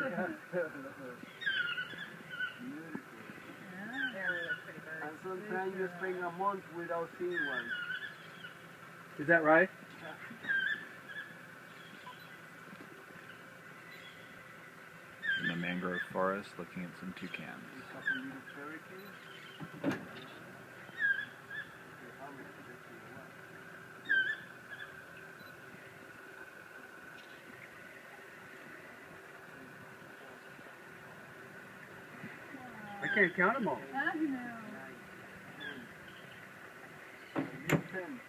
And sometimes you spend a month without seeing one. Is that right? In the mangrove forest, looking at some toucans. I can't count them all. I know. Ten.